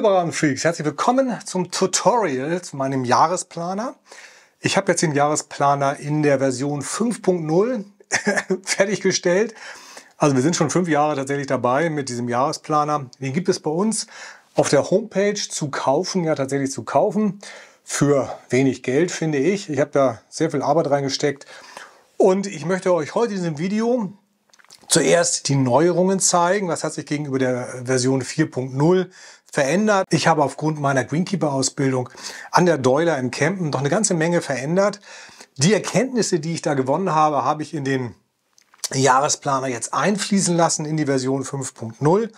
Hallo liebe Rabenfreaks, herzlich willkommen zum Tutorial zu meinem Jahresplaner. Ich habe jetzt den Jahresplaner in der Version 5.0 fertiggestellt. Also wir sind schon fünf Jahre tatsächlich dabei mit diesem Jahresplaner. Den gibt es bei uns auf der Homepage zu kaufen, ja tatsächlich zu kaufen. Für wenig Geld, finde ich. Ich habe da sehr viel Arbeit reingesteckt. Und ich möchte euch heute in diesem Video zuerst die Neuerungen zeigen. Was hat sich gegenüber der Version 4.0 verändert? Ich habe aufgrund meiner Greenkeeper-Ausbildung an der Deuler in Kempen doch eine ganze Menge verändert. Die Erkenntnisse, die ich da gewonnen habe, habe ich in den Jahresplaner jetzt einfließen lassen in die Version 5.0.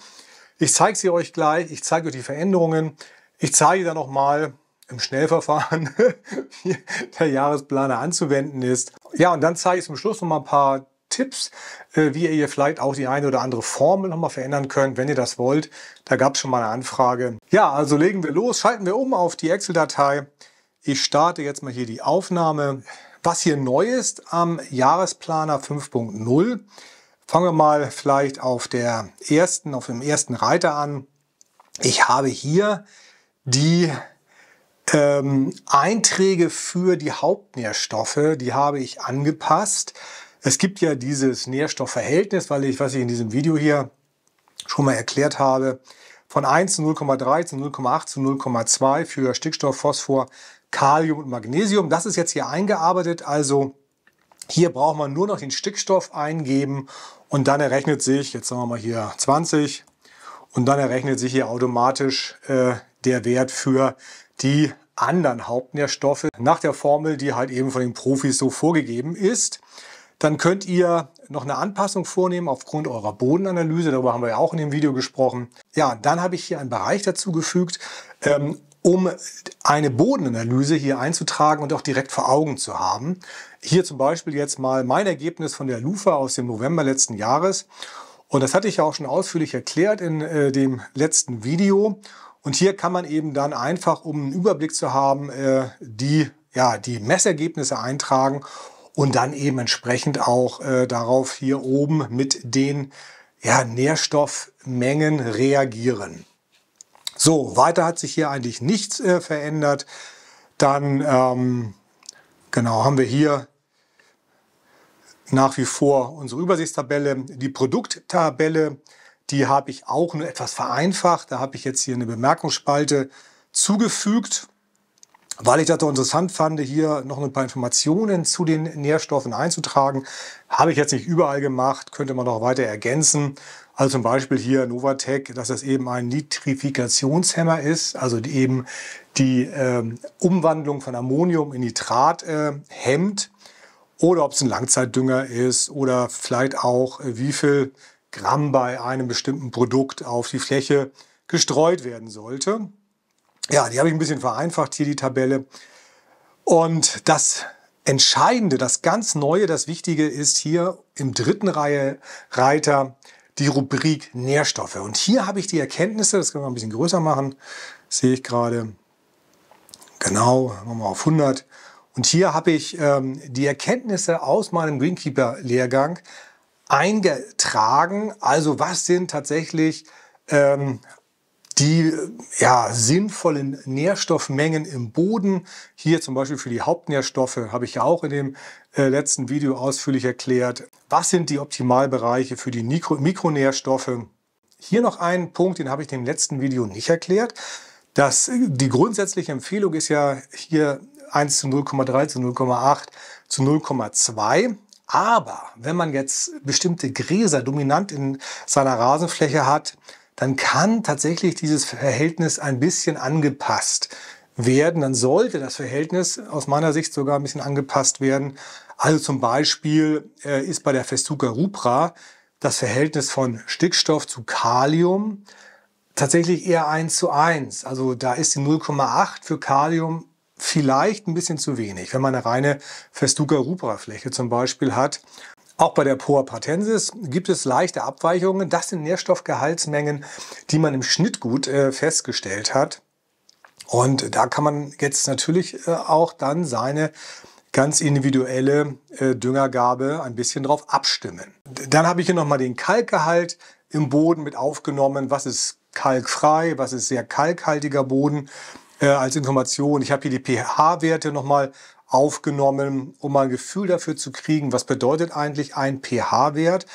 Ich zeige sie euch gleich. Ich zeige euch die Veränderungen. Ich zeige dann nochmal im Schnellverfahren, wie der Jahresplaner anzuwenden ist. Ja, und dann zeige ich zum Schluss noch mal ein paar Tipps, äh, wie ihr vielleicht auch die eine oder andere Formel nochmal verändern könnt, wenn ihr das wollt. Da gab es schon mal eine Anfrage. Ja, also legen wir los, schalten wir um auf die Excel-Datei. Ich starte jetzt mal hier die Aufnahme. Was hier neu ist am Jahresplaner 5.0, fangen wir mal vielleicht auf der ersten, auf dem ersten Reiter an. Ich habe hier die ähm, Einträge für die Hauptnährstoffe, die habe ich angepasst. Es gibt ja dieses Nährstoffverhältnis, weil ich, was ich in diesem Video hier schon mal erklärt habe, von 1 zu 0,3 zu 0,8 zu 0,2 für Stickstoff, Phosphor, Kalium und Magnesium. Das ist jetzt hier eingearbeitet, also hier braucht man nur noch den Stickstoff eingeben und dann errechnet sich, jetzt sagen wir mal hier 20 und dann errechnet sich hier automatisch äh, der Wert für die anderen Hauptnährstoffe nach der Formel, die halt eben von den Profis so vorgegeben ist. Dann könnt ihr noch eine Anpassung vornehmen aufgrund eurer Bodenanalyse. Darüber haben wir ja auch in dem Video gesprochen. Ja, dann habe ich hier einen Bereich dazu gefügt, ähm, um eine Bodenanalyse hier einzutragen und auch direkt vor Augen zu haben. Hier zum Beispiel jetzt mal mein Ergebnis von der LUFA aus dem November letzten Jahres. Und das hatte ich ja auch schon ausführlich erklärt in äh, dem letzten Video. Und hier kann man eben dann einfach, um einen Überblick zu haben, äh, die, ja, die Messergebnisse eintragen und dann eben entsprechend auch äh, darauf hier oben mit den ja, Nährstoffmengen reagieren. So, weiter hat sich hier eigentlich nichts äh, verändert. Dann ähm, genau haben wir hier nach wie vor unsere Übersichtstabelle, die Produkttabelle, die habe ich auch nur etwas vereinfacht. Da habe ich jetzt hier eine Bemerkungsspalte zugefügt weil ich das doch interessant fand, hier noch ein paar Informationen zu den Nährstoffen einzutragen, habe ich jetzt nicht überall gemacht, könnte man noch weiter ergänzen. Also zum Beispiel hier Novatec, dass das eben ein Nitrifikationshemmer ist, also die eben die äh, Umwandlung von Ammonium in Nitrat äh, hemmt. Oder ob es ein Langzeitdünger ist oder vielleicht auch äh, wie viel Gramm bei einem bestimmten Produkt auf die Fläche gestreut werden sollte. Ja, die habe ich ein bisschen vereinfacht hier, die Tabelle. Und das Entscheidende, das ganz Neue, das Wichtige ist hier im dritten Reihe Reiter die Rubrik Nährstoffe. Und hier habe ich die Erkenntnisse, das können wir ein bisschen größer machen, sehe ich gerade. Genau, machen wir auf 100. Und hier habe ich ähm, die Erkenntnisse aus meinem Greenkeeper-Lehrgang eingetragen. Also was sind tatsächlich ähm, die ja, sinnvollen Nährstoffmengen im Boden. Hier zum Beispiel für die Hauptnährstoffe habe ich ja auch in dem äh, letzten Video ausführlich erklärt. Was sind die Optimalbereiche für die Mikro Mikronährstoffe? Hier noch ein Punkt, den habe ich im letzten Video nicht erklärt. Das, die grundsätzliche Empfehlung ist ja hier 1 zu 0,3 zu 0,8 zu 0,2. Aber wenn man jetzt bestimmte Gräser dominant in seiner Rasenfläche hat, dann kann tatsächlich dieses Verhältnis ein bisschen angepasst werden. Dann sollte das Verhältnis aus meiner Sicht sogar ein bisschen angepasst werden. Also zum Beispiel äh, ist bei der Festuca rupra das Verhältnis von Stickstoff zu Kalium tatsächlich eher 1 zu 1. Also da ist die 0,8 für Kalium vielleicht ein bisschen zu wenig, wenn man eine reine Festuca rupra Fläche zum Beispiel hat. Auch bei der Poa pratensis gibt es leichte Abweichungen. Das sind Nährstoffgehaltsmengen, die man im Schnittgut äh, festgestellt hat. Und da kann man jetzt natürlich äh, auch dann seine ganz individuelle äh, Düngergabe ein bisschen drauf abstimmen. Dann habe ich hier nochmal den Kalkgehalt im Boden mit aufgenommen, was ist kalkfrei, was ist sehr kalkhaltiger Boden als Information. Ich habe hier die pH-Werte nochmal aufgenommen, um mal ein Gefühl dafür zu kriegen, was bedeutet eigentlich ein pH-Wert.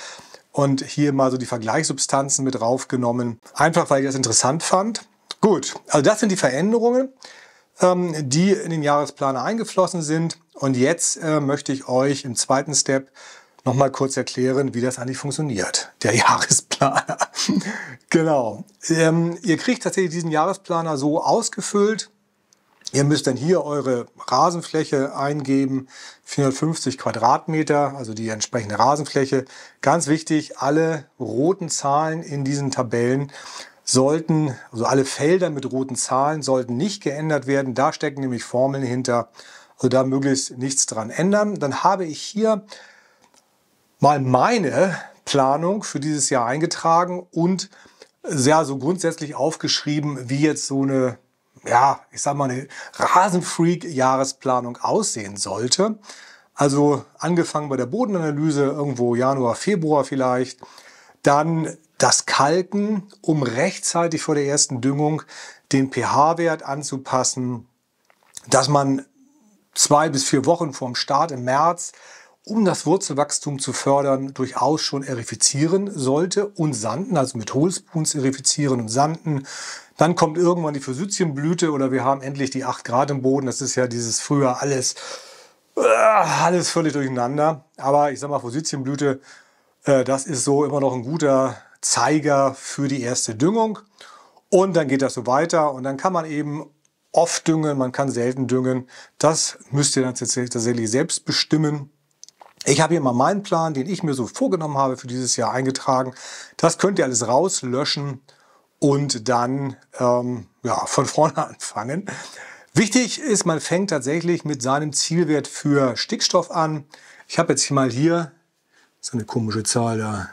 Und hier mal so die Vergleichssubstanzen mit draufgenommen, einfach weil ich das interessant fand. Gut, also das sind die Veränderungen, ähm, die in den Jahresplaner eingeflossen sind. Und jetzt äh, möchte ich euch im zweiten Step nochmal kurz erklären, wie das eigentlich funktioniert, der Jahresplaner. genau. Ähm, ihr kriegt tatsächlich diesen Jahresplaner so ausgefüllt. Ihr müsst dann hier eure Rasenfläche eingeben, 450 Quadratmeter, also die entsprechende Rasenfläche. Ganz wichtig, alle roten Zahlen in diesen Tabellen sollten, also alle Felder mit roten Zahlen sollten nicht geändert werden. Da stecken nämlich Formeln hinter. Also da möglichst nichts dran ändern. Dann habe ich hier mal meine Planung für dieses Jahr eingetragen und sehr so grundsätzlich aufgeschrieben, wie jetzt so eine, ja, ich sag mal, eine Rasenfreak-Jahresplanung aussehen sollte. Also angefangen bei der Bodenanalyse, irgendwo Januar, Februar vielleicht. Dann das Kalken, um rechtzeitig vor der ersten Düngung den pH-Wert anzupassen, dass man zwei bis vier Wochen vorm Start im März, um das Wurzelwachstum zu fördern, durchaus schon erifizieren sollte und sanden, also mit Hohlspoons erifizieren und sanden. Dann kommt irgendwann die Forsythienblüte oder wir haben endlich die 8 Grad im Boden. Das ist ja dieses früher alles, äh, alles völlig durcheinander. Aber ich sag mal, Forsythienblüte, äh, das ist so immer noch ein guter Zeiger für die erste Düngung. Und dann geht das so weiter und dann kann man eben oft düngen, man kann selten düngen. Das müsst ihr dann tatsächlich selbst bestimmen. Ich habe hier mal meinen Plan, den ich mir so vorgenommen habe für dieses Jahr eingetragen. Das könnt ihr alles rauslöschen und dann ähm, ja, von vorne anfangen. Wichtig ist, man fängt tatsächlich mit seinem Zielwert für Stickstoff an. Ich habe jetzt mal hier so eine komische Zahl da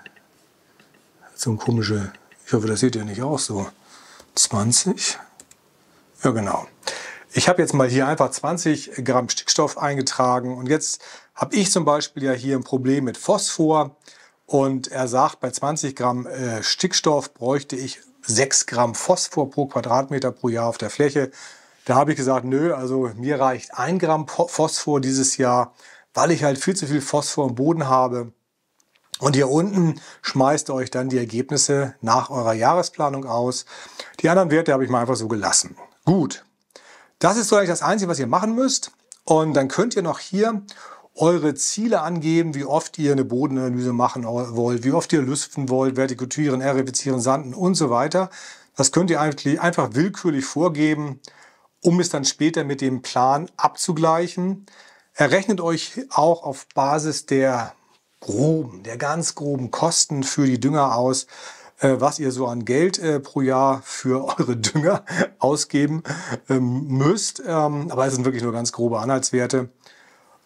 so ein komische, ich hoffe, das seht ihr nicht auch so. 20. Ja, genau. Ich habe jetzt mal hier einfach 20 Gramm Stickstoff eingetragen und jetzt habe ich zum Beispiel ja hier ein Problem mit Phosphor und er sagt, bei 20 Gramm äh, Stickstoff bräuchte ich 6 Gramm Phosphor pro Quadratmeter pro Jahr auf der Fläche. Da habe ich gesagt, nö, also mir reicht 1 Gramm Phosphor dieses Jahr, weil ich halt viel zu viel Phosphor im Boden habe. Und hier unten schmeißt ihr euch dann die Ergebnisse nach eurer Jahresplanung aus. Die anderen Werte habe ich mal einfach so gelassen. Gut, das ist so eigentlich das Einzige, was ihr machen müsst. Und dann könnt ihr noch hier eure Ziele angeben, wie oft ihr eine Bodenanalyse machen wollt, wie oft ihr lüften wollt, vertikutieren, erifizieren, sanden und so weiter. Das könnt ihr einfach willkürlich vorgeben, um es dann später mit dem Plan abzugleichen. Errechnet euch auch auf Basis der groben, der ganz groben Kosten für die Dünger aus, äh, was ihr so an Geld äh, pro Jahr für eure Dünger ausgeben ähm, müsst. Ähm, aber es sind wirklich nur ganz grobe Anhaltswerte.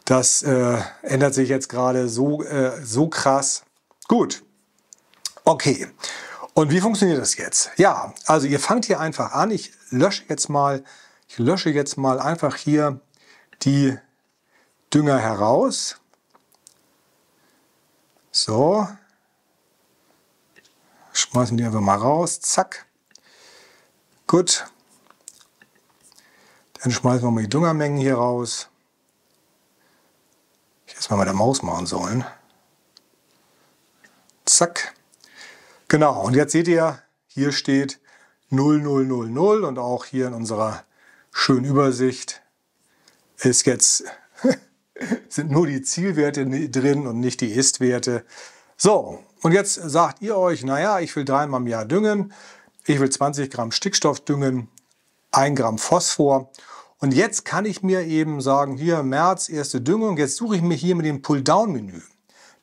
Das äh, ändert sich jetzt gerade so, äh, so krass. Gut. Okay. Und wie funktioniert das jetzt? Ja, also ihr fangt hier einfach an. Ich lösche jetzt mal, ich lösche jetzt mal einfach hier die Dünger heraus. So. Schmeißen die einfach mal raus. Zack. Gut. Dann schmeißen wir mal die Düngermengen hier raus. Ich hätte es mal mit der Maus machen sollen. Zack. Genau, und jetzt seht ihr, hier steht 0000 und auch hier in unserer schönen Übersicht ist jetzt sind nur die Zielwerte drin und nicht die Ist-Werte. So, und jetzt sagt ihr euch, naja, ich will dreimal im Jahr düngen, ich will 20 Gramm Stickstoff düngen, 1 Gramm Phosphor. Und jetzt kann ich mir eben sagen, hier März, erste Düngung, jetzt suche ich mir hier mit dem Pull-Down-Menü.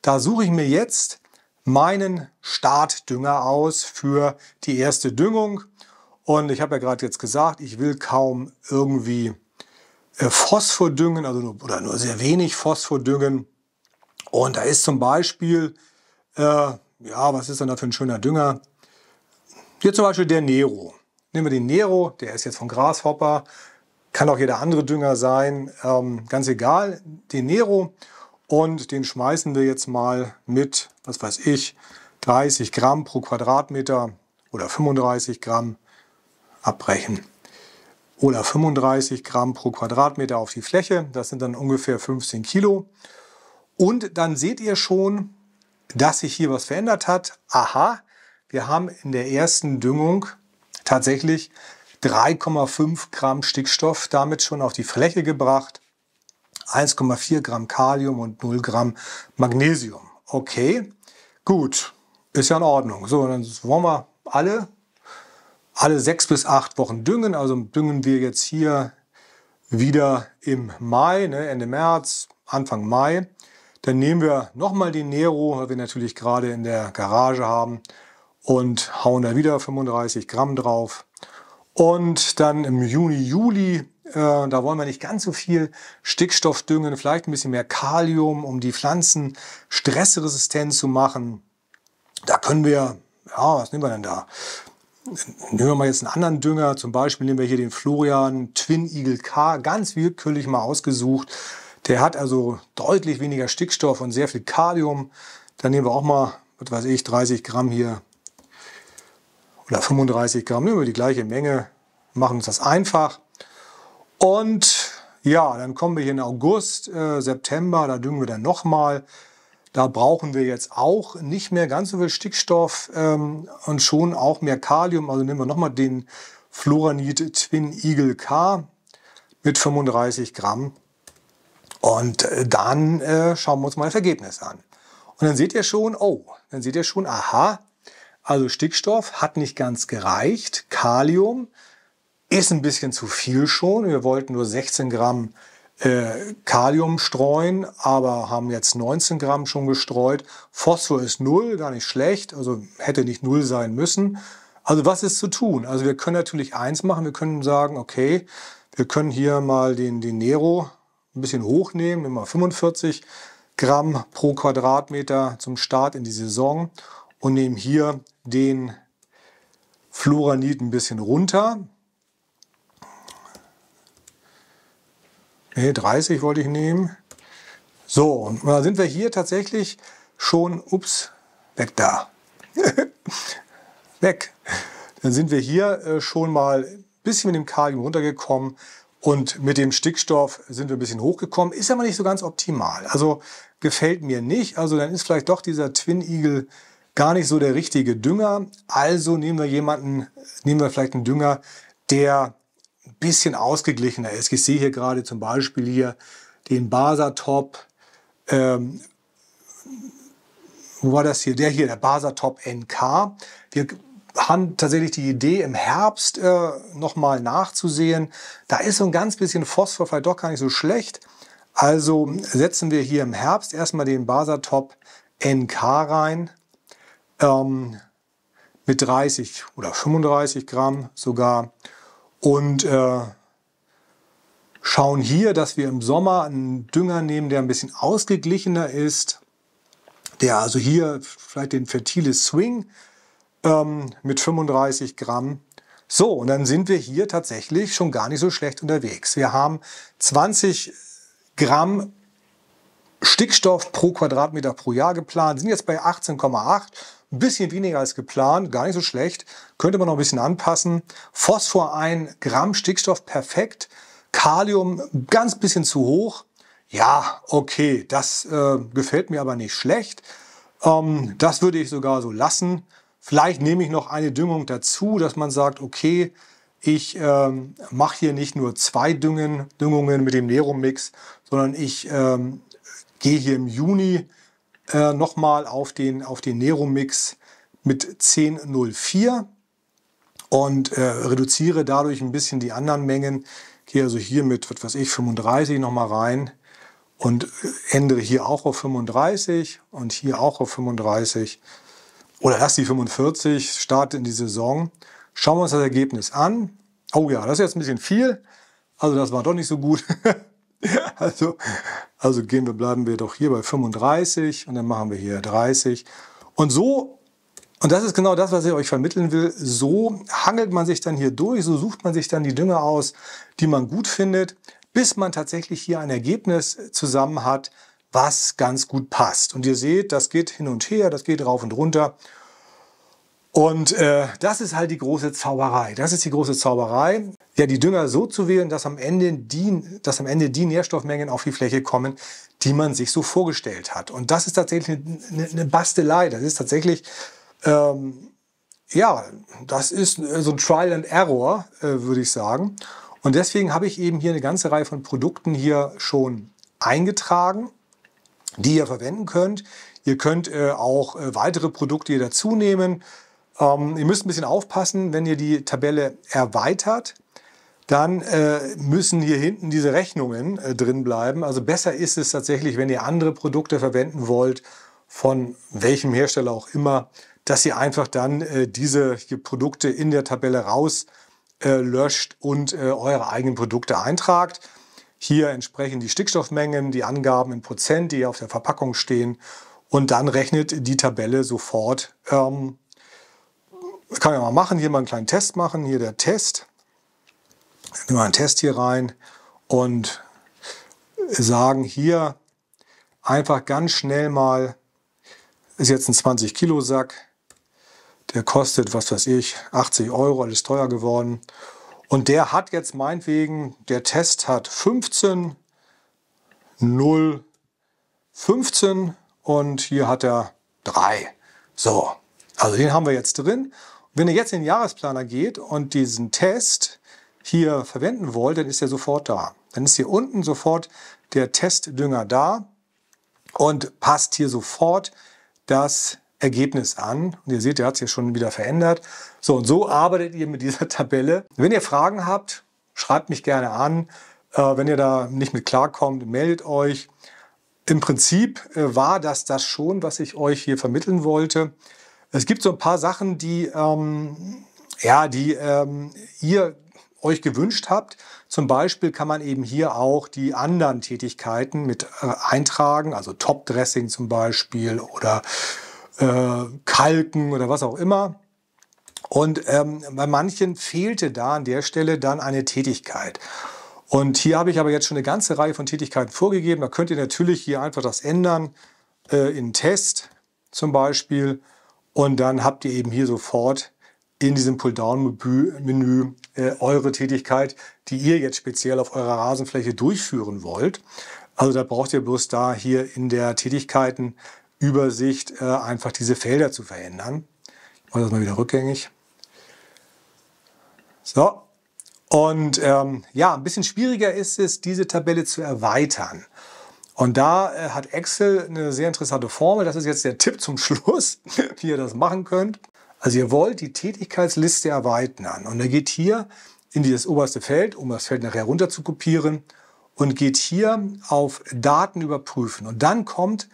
Da suche ich mir jetzt meinen Startdünger aus für die erste Düngung. Und ich habe ja gerade jetzt gesagt, ich will kaum irgendwie äh, Phosphor düngen, also nur, oder nur sehr wenig Phosphor düngen. Und da ist zum Beispiel, äh, ja, was ist denn da für ein schöner Dünger? Hier zum Beispiel der Nero. Nehmen wir den Nero, der ist jetzt von Grashopper, kann auch jeder andere Dünger sein, ähm, ganz egal, den Nero. Und den schmeißen wir jetzt mal mit, was weiß ich, 30 Gramm pro Quadratmeter oder 35 Gramm abbrechen. Oder 35 Gramm pro Quadratmeter auf die Fläche. Das sind dann ungefähr 15 Kilo. Und dann seht ihr schon, dass sich hier was verändert hat. Aha, wir haben in der ersten Düngung tatsächlich 3,5 Gramm Stickstoff damit schon auf die Fläche gebracht. 1,4 Gramm Kalium und 0 Gramm Magnesium. Okay, gut, ist ja in Ordnung. So, dann wollen wir alle, alle sechs bis acht Wochen düngen. Also düngen wir jetzt hier wieder im Mai, ne, Ende März, Anfang Mai. Dann nehmen wir nochmal den Nero, weil wir natürlich gerade in der Garage haben und hauen da wieder 35 Gramm drauf. Und dann im Juni, Juli, äh, da wollen wir nicht ganz so viel Stickstoff düngen, vielleicht ein bisschen mehr Kalium, um die Pflanzen stressresistent zu machen. Da können wir, ja, was nehmen wir denn da? Nehmen wir mal jetzt einen anderen Dünger, zum Beispiel nehmen wir hier den Florian Twin Eagle K, ganz willkürlich mal ausgesucht. Der hat also deutlich weniger Stickstoff und sehr viel Kalium. Dann nehmen wir auch mal, was weiß ich, 30 Gramm hier oder 35 Gramm, nehmen wir die gleiche Menge, machen uns das einfach. Und ja, dann kommen wir hier in August, äh, September, da düngen wir dann nochmal. Da brauchen wir jetzt auch nicht mehr ganz so viel Stickstoff ähm, und schon auch mehr Kalium. Also nehmen wir nochmal den Floranid Twin Eagle K mit 35 Gramm. Und äh, dann äh, schauen wir uns mal das Ergebnis an. Und dann seht ihr schon, oh, dann seht ihr schon, aha, also Stickstoff hat nicht ganz gereicht. Kalium ist ein bisschen zu viel schon. Wir wollten nur 16 Gramm äh, Kalium streuen, aber haben jetzt 19 Gramm schon gestreut. Phosphor ist null, gar nicht schlecht, also hätte nicht null sein müssen. Also was ist zu tun? Also wir können natürlich eins machen, wir können sagen, okay, wir können hier mal den, den Nero ein bisschen hochnehmen, nehmen wir 45 Gramm pro Quadratmeter zum Start in die Saison und nehmen hier den Fluoranid ein bisschen runter. Ne, 30 wollte ich nehmen. So, und da sind wir hier tatsächlich schon, ups, weg da. weg. Dann sind wir hier äh, schon mal ein bisschen mit dem Kalium runtergekommen und mit dem Stickstoff sind wir ein bisschen hochgekommen. Ist aber nicht so ganz optimal. Also gefällt mir nicht. Also dann ist vielleicht doch dieser Twin Eagle gar nicht so der richtige Dünger. Also nehmen wir jemanden, nehmen wir vielleicht einen Dünger, der ein bisschen ausgeglichener ist. Ich sehe hier gerade zum Beispiel hier den Basatop. Ähm, wo war das hier? Der hier, der Basatop NK. Wir haben tatsächlich die Idee, im Herbst äh, nochmal nachzusehen. Da ist so ein ganz bisschen Phosphor vielleicht doch gar nicht so schlecht. Also setzen wir hier im Herbst erstmal den Basatop NK rein ähm, mit 30 oder 35 Gramm sogar und äh, schauen hier, dass wir im Sommer einen Dünger nehmen, der ein bisschen ausgeglichener ist, der also hier vielleicht den fertile Swing ähm, mit 35 Gramm. So, und dann sind wir hier tatsächlich schon gar nicht so schlecht unterwegs. Wir haben 20 Gramm Stickstoff pro Quadratmeter pro Jahr geplant, sind jetzt bei 18,8 ein bisschen weniger als geplant, gar nicht so schlecht. Könnte man noch ein bisschen anpassen. Phosphor 1 Gramm Stickstoff perfekt. Kalium ganz bisschen zu hoch. Ja, okay, das äh, gefällt mir aber nicht schlecht. Ähm, das würde ich sogar so lassen. Vielleicht nehme ich noch eine Düngung dazu, dass man sagt, okay, ich ähm, mache hier nicht nur zwei Düngen, Düngungen mit dem Nero-Mix, sondern ich ähm, gehe hier im Juni äh, nochmal auf den, auf den Nero-Mix mit 1004 und äh, reduziere dadurch ein bisschen die anderen Mengen. Gehe also hier mit, was weiß ich, 35 nochmal rein und äh, ändere hier auch auf 35 und hier auch auf 35 oder erst die 45, starte in die Saison. Schauen wir uns das Ergebnis an. Oh ja, das ist jetzt ein bisschen viel. Also das war doch nicht so gut. also, also gehen wir, bleiben wir doch hier bei 35 und dann machen wir hier 30. Und so, und das ist genau das, was ich euch vermitteln will, so hangelt man sich dann hier durch, so sucht man sich dann die Dünger aus, die man gut findet, bis man tatsächlich hier ein Ergebnis zusammen hat, was ganz gut passt. Und ihr seht, das geht hin und her, das geht rauf und runter. Und äh, das ist halt die große Zauberei. Das ist die große Zauberei, ja, die Dünger so zu wählen, dass am Ende die, dass am Ende die Nährstoffmengen auf die Fläche kommen, die man sich so vorgestellt hat. Und das ist tatsächlich eine, eine Bastelei. Das ist tatsächlich, ähm, ja, das ist so ein Trial and Error, äh, würde ich sagen. Und deswegen habe ich eben hier eine ganze Reihe von Produkten hier schon eingetragen, die ihr verwenden könnt. Ihr könnt äh, auch äh, weitere Produkte hier dazu nehmen. Ähm, ihr müsst ein bisschen aufpassen, wenn ihr die Tabelle erweitert, dann äh, müssen hier hinten diese Rechnungen äh, drin bleiben. Also besser ist es tatsächlich, wenn ihr andere Produkte verwenden wollt, von welchem Hersteller auch immer, dass ihr einfach dann äh, diese Produkte in der Tabelle raus äh, und äh, eure eigenen Produkte eintragt. Hier entsprechen die Stickstoffmengen, die Angaben in Prozent, die auf der Verpackung stehen. Und dann rechnet die Tabelle sofort ähm, kann ich mal machen, hier mal einen kleinen Test machen. Hier der Test. Nehmen wir einen Test hier rein und sagen hier einfach ganz schnell mal, ist jetzt ein 20 Kilo Sack. Der kostet, was weiß ich, 80 Euro, alles teuer geworden. Und der hat jetzt meinetwegen, der Test hat 15, 0, 15 und hier hat er 3. So, also den haben wir jetzt drin. Wenn ihr jetzt in den Jahresplaner geht und diesen Test hier verwenden wollt, dann ist er sofort da. Dann ist hier unten sofort der Testdünger da und passt hier sofort das Ergebnis an. Und ihr seht, der hat sich schon wieder verändert. So, und so arbeitet ihr mit dieser Tabelle. Wenn ihr Fragen habt, schreibt mich gerne an. Äh, wenn ihr da nicht mit klarkommt, meldet euch. Im Prinzip äh, war das das schon, was ich euch hier vermitteln wollte. Es gibt so ein paar Sachen, die, ähm, ja, die ähm, ihr euch gewünscht habt. Zum Beispiel kann man eben hier auch die anderen Tätigkeiten mit äh, eintragen, also Topdressing zum Beispiel oder äh, Kalken oder was auch immer. Und ähm, bei manchen fehlte da an der Stelle dann eine Tätigkeit. Und hier habe ich aber jetzt schon eine ganze Reihe von Tätigkeiten vorgegeben. Da könnt ihr natürlich hier einfach das ändern äh, in Test zum Beispiel. Und dann habt ihr eben hier sofort in diesem Pull-Down-Menü äh, eure Tätigkeit, die ihr jetzt speziell auf eurer Rasenfläche durchführen wollt. Also da braucht ihr bloß da hier in der Tätigkeitenübersicht äh, einfach diese Felder zu verändern. Ich mache das mal wieder rückgängig. So. Und ähm, ja, ein bisschen schwieriger ist es, diese Tabelle zu erweitern. Und da äh, hat Excel eine sehr interessante Formel. Das ist jetzt der Tipp zum Schluss, wie ihr das machen könnt. Also ihr wollt die Tätigkeitsliste erweitern. Und er geht hier in dieses oberste Feld, um das Feld nachher runter zu kopieren und geht hier auf Daten überprüfen. Und dann kommt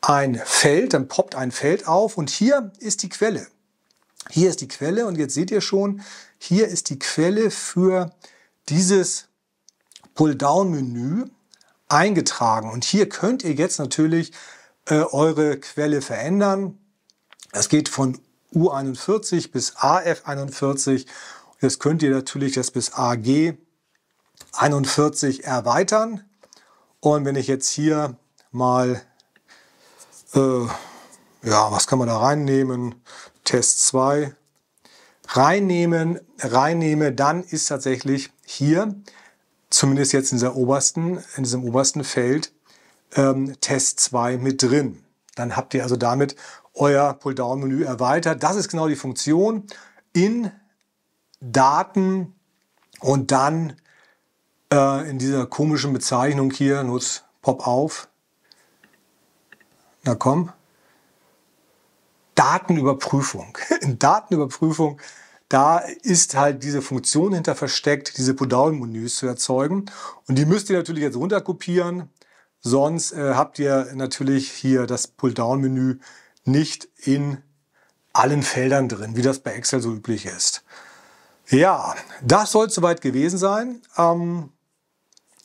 ein Feld, dann poppt ein Feld auf und hier ist die Quelle. Hier ist die Quelle und jetzt seht ihr schon, hier ist die Quelle für dieses Pull-Down-Menü eingetragen. Und hier könnt ihr jetzt natürlich äh, eure Quelle verändern. Das geht von U41 bis AF41. Jetzt könnt ihr natürlich das bis AG 41 erweitern. Und wenn ich jetzt hier mal, äh, ja, was kann man da reinnehmen? Test 2 reinnehmen, reinnehme, dann ist tatsächlich hier zumindest jetzt in, dieser obersten, in diesem obersten Feld, ähm, Test 2 mit drin. Dann habt ihr also damit euer Pull-Down-Menü erweitert. Das ist genau die Funktion in Daten und dann äh, in dieser komischen Bezeichnung hier, nutz Pop auf. Na komm. Datenüberprüfung. In Datenüberprüfung da ist halt diese Funktion hinter versteckt, diese Pull-Down-Menüs zu erzeugen. Und die müsst ihr natürlich jetzt runterkopieren. Sonst äh, habt ihr natürlich hier das Pull-Down-Menü nicht in allen Feldern drin, wie das bei Excel so üblich ist. Ja, das soll soweit gewesen sein ähm,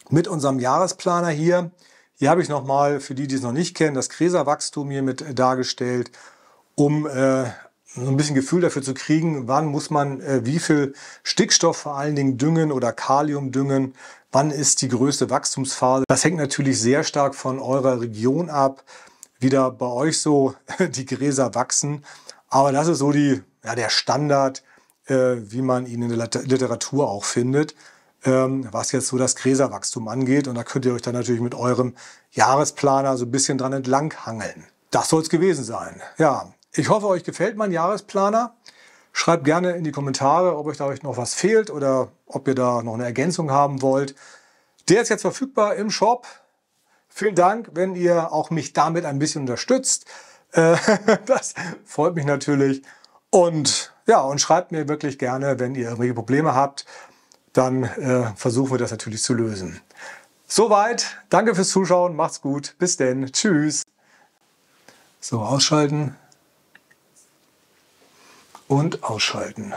mit unserem Jahresplaner hier. Hier habe ich nochmal, für die, die es noch nicht kennen, das Gräserwachstum hier mit dargestellt, um äh, so ein bisschen Gefühl dafür zu kriegen, wann muss man äh, wie viel Stickstoff vor allen Dingen düngen oder Kalium düngen, wann ist die größte Wachstumsphase. Das hängt natürlich sehr stark von eurer Region ab, wie da bei euch so die Gräser wachsen. Aber das ist so die, ja, der Standard, äh, wie man ihn in der Literatur auch findet, ähm, was jetzt so das Gräserwachstum angeht. Und da könnt ihr euch dann natürlich mit eurem Jahresplaner so ein bisschen dran entlanghangeln. Das soll es gewesen sein. Ja, ich hoffe, euch gefällt mein Jahresplaner. Schreibt gerne in die Kommentare, ob euch da noch was fehlt oder ob ihr da noch eine Ergänzung haben wollt. Der ist jetzt verfügbar im Shop. Vielen Dank, wenn ihr auch mich damit ein bisschen unterstützt. Äh, das freut mich natürlich. Und ja, und schreibt mir wirklich gerne, wenn ihr irgendwelche Probleme habt, dann äh, versuchen wir das natürlich zu lösen. Soweit, danke fürs Zuschauen, macht's gut, bis denn, tschüss. So, ausschalten und ausschalten.